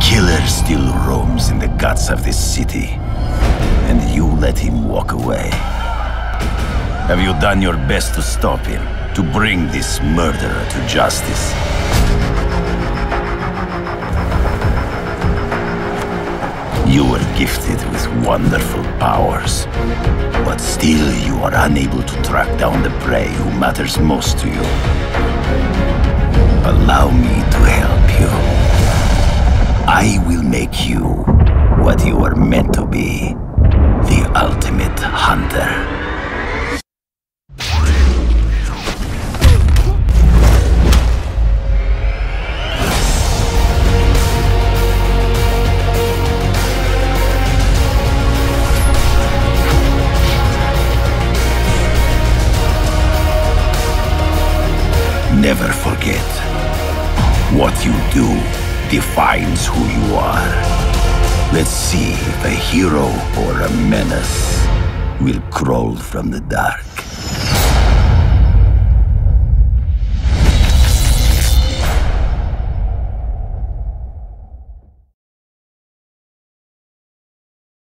killer still roams in the guts of this city, and you let him walk away. Have you done your best to stop him, to bring this murderer to justice? You were gifted with wonderful powers, but still you are unable to track down the prey who matters most to you. I will make you what you are meant to be the ultimate hunter. Never forget. What you do defines who you are. Let's see if a hero or a menace will crawl from the dark.